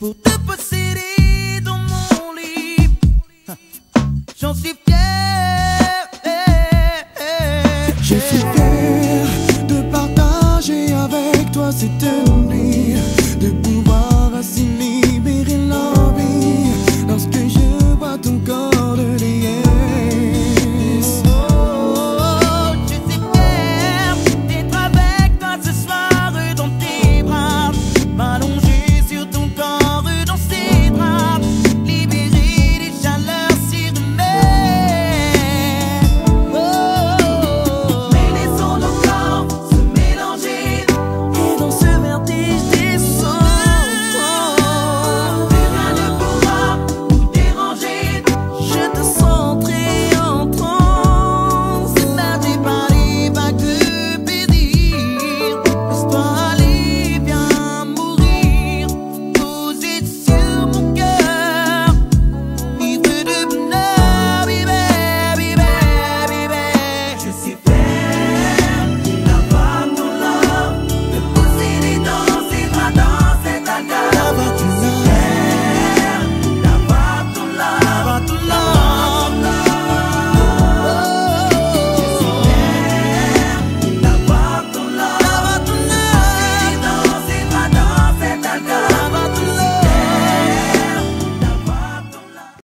Pour te posséder dans mon lit, j'en suis fier. Je suis fier de partager avec toi cette nuit.